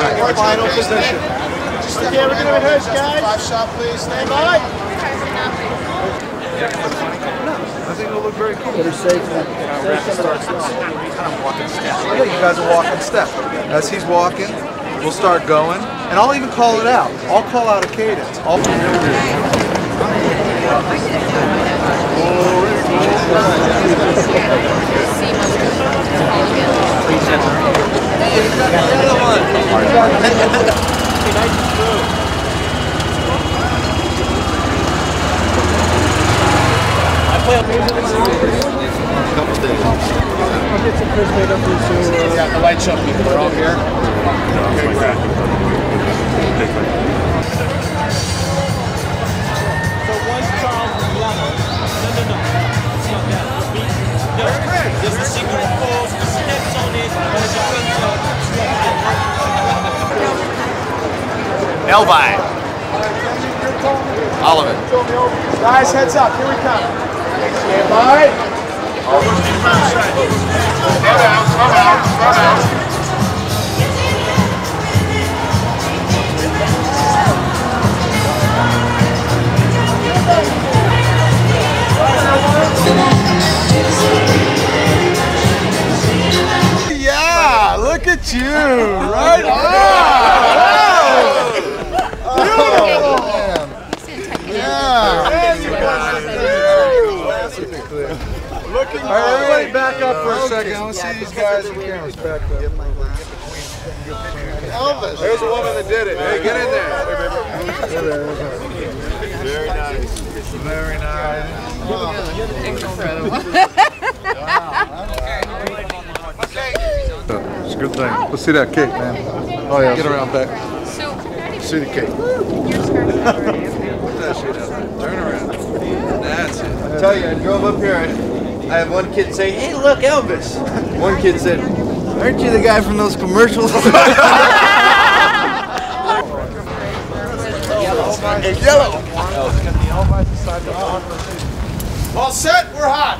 Final position. Okay, we're gonna rehearse, guys. Five shot, please. Stand Bye. I think it'll look very cool. Better safe than Yeah, you guys are walking step. As he's walking, we'll start going, and I'll even call it out. I'll call out a cadence. I'll got the light show people. They're all here. Okay, great. So once Charles level, no, no, no, it's not that. Repeat. No, there's a secret pose, steps on it, there's a feet up. Elvi. All of it. Guys, heads up. Here we come. Stand by. Yeah, look at you. Right Looking All right, everybody back up for a second. I want to see these guys and cameras back up. Elvis. There's a woman that did it. Hey, get in there. Very nice. Very nice. It's a good thing. Let's see that cake, man. Oh yeah. Get around back. See the cake. Put that shit out. Turn around. That's it. I tell you, I drove up here. I, I had one kid say, "Hey, look, Elvis." One kid said, "Aren't you the guy from those commercials?" Yellow. All set, we're hot.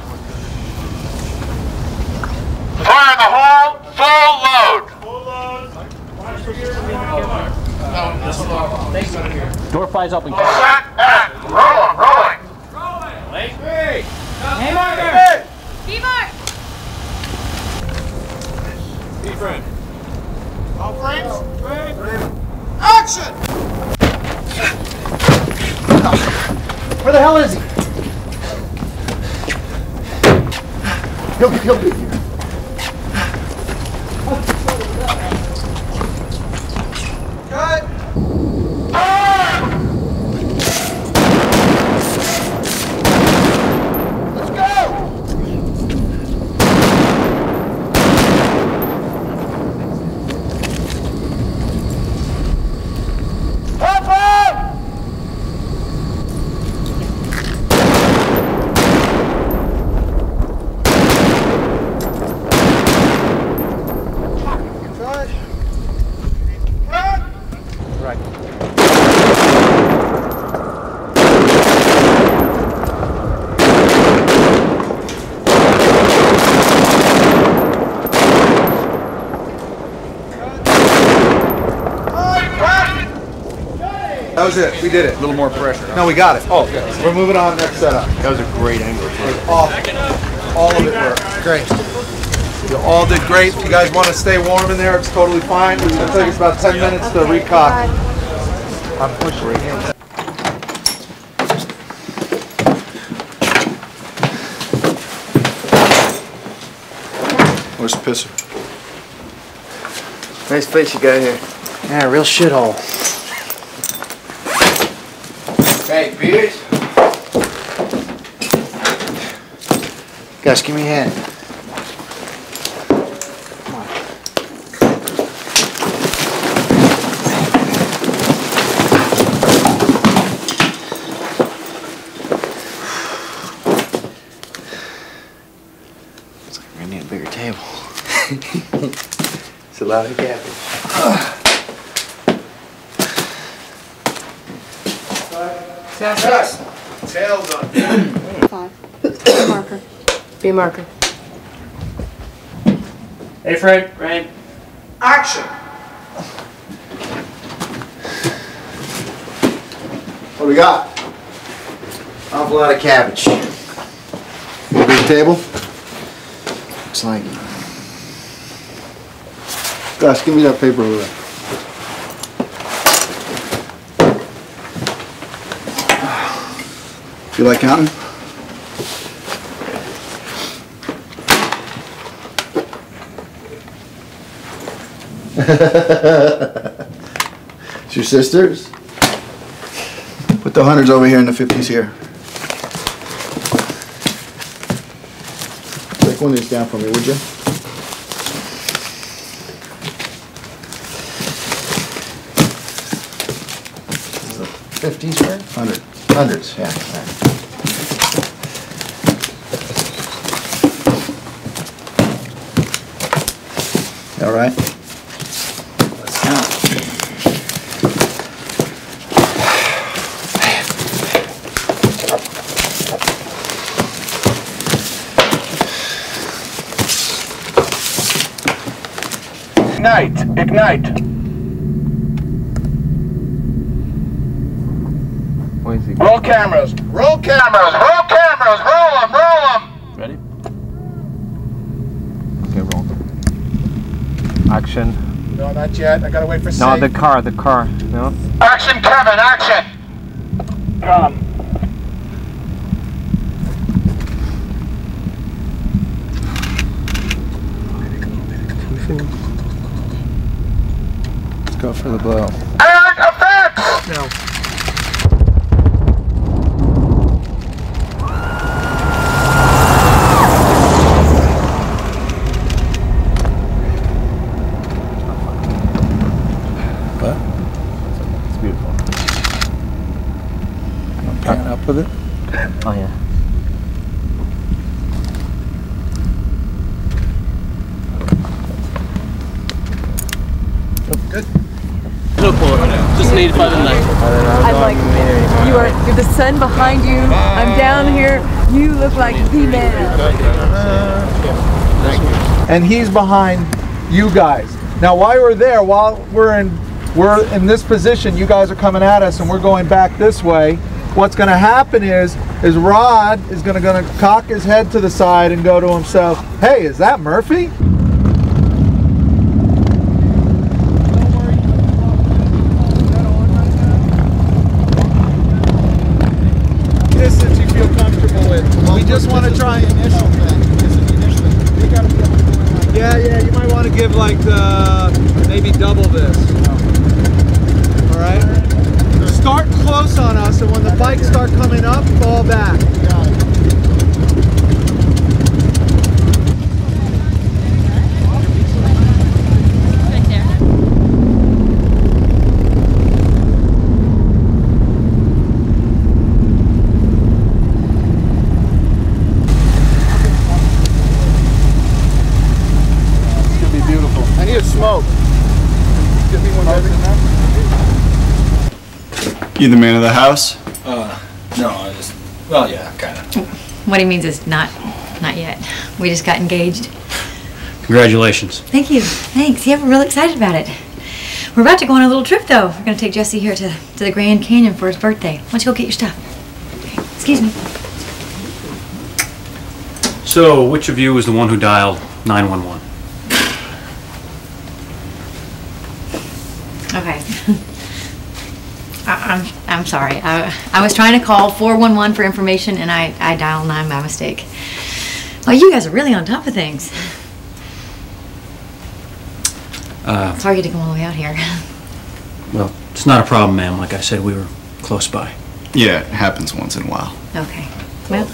Fire in the hole, full load. Door flies open. Set and rolling, rolling. All frames? Action! Where the hell is he? He'll, he'll be here. That was it. We did it. A little more pressure. No, we got it. Oh, okay. We're moving on next setup. that was a great angle. All, all of it worked. Great. You all did great. If you guys want to stay warm in there, it's totally fine. It's going to take us about 10 minutes to recock. I'm pushing right here. Where's the pisser? Nice place you got here. Yeah, real shithole. Hey, Peters. Guys, give me a hand. We need a bigger table. it's a lot of cabbage. Pass. Pass. Tails on. Five. marker. B marker. Hey, Fred. Fred. Action. What do we got? Awful lot of cabbage. Big table. Looks like. Gosh, give me that paper over there. Feel like counting? It's your sisters? Put the hundreds over here and the fifties here. Take one of these down for me, would you? Fifties, right? Hundred, hundreds, yeah. All right? Let's count. Ignite, ignite. Roll cameras, roll cameras, roll cameras, roll them, roll them. Ready? Okay, roll. Action. No, not yet. I gotta wait for No, Sig. the car, the car. No? Action, Kevin, action. Come. Let's go for the blow. And effects. It's beautiful. Pan up with it. Oh, yeah. Just need by the night. I'm like, you are you're the sun behind you. I'm down here. You look like the man. and he's behind you guys. Now, while we're there, while we're in we're in this position, you guys are coming at us, and we're going back this way. What's going to happen is is Rod is going to going to cock his head to the side and go to himself, "Hey, is that Murphy?" Distance you feel comfortable with. We just want to try initial Yeah, yeah, you might want to give like the, maybe double this. All right? Start close on us, one You the man of the house? Uh, No, I just, well, yeah, kind of. What he means is not, not yet. We just got engaged. Congratulations. Thank you. Thanks. Yeah, we're really excited about it. We're about to go on a little trip, though. We're going to take Jesse here to, to the Grand Canyon for his birthday. Why don't you go get your stuff? Excuse me. So, which of you was the one who dialed 911? Okay. I, I'm, I'm sorry. I, I was trying to call 411 for information, and I, I dialed 9 by mistake. Oh, you guys are really on top of things. Uh, Sorry you had to come all the way out here. well, it's not a problem, ma'am. Like I said, we were close by. Yeah, it happens once in a while. Okay. Well,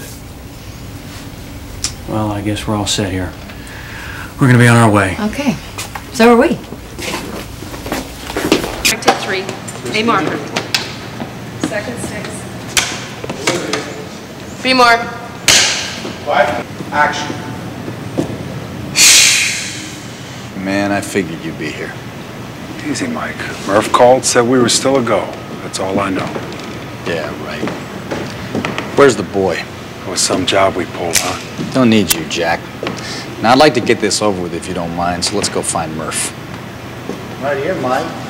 Well, I guess we're all set here. We're gonna be on our way. okay. So are we. Active three. A marker. Second six. B mark. Action. Man, I figured you'd be here. Easy, Mike. Murph called, said we were still a go. That's all I know. Yeah, right. Where's the boy? It was some job we pulled, huh? Don't need you, Jack. Now, I'd like to get this over with if you don't mind, so let's go find Murph. Right here, Mike.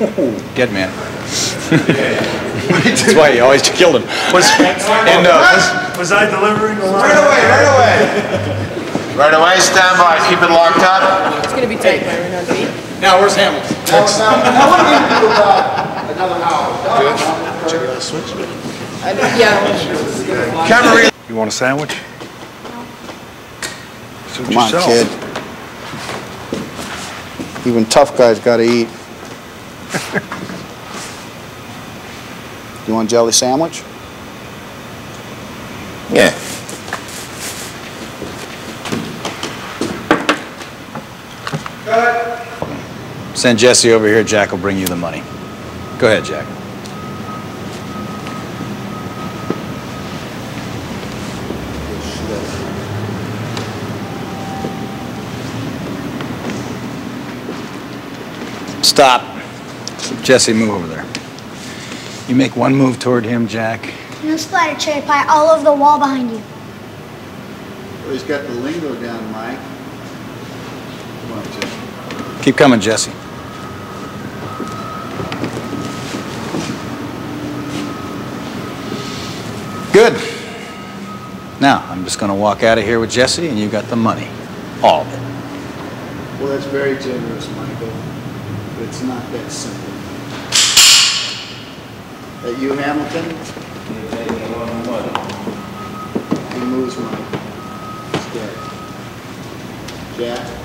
Dead man. That's why you always killed him. And, uh, Was I delivering the line? Right away, right away. Right away, stand by, keep it locked up. It's gonna be tight, Byron, on beat. now where's Hamilton? I don't- Yeah. Camera You want a sandwich? Suit Come on, yourself. kid. Even tough guys gotta eat. You want a jelly sandwich? Yeah. Send Jesse over here, Jack will bring you the money. Go ahead, Jack. Stop. Jesse, move over there. You make one move toward him, Jack. No splatter cherry pie all over the wall behind you. Well, he's got the lingo down, Mike. Come on, Jim. Keep coming, Jesse. Good. Now, I'm just gonna walk out of here with Jesse and you got the money. All of it. Well, that's very generous, Michael, but it's not that simple. That you, Hamilton? He moves Mike. He's. Jack?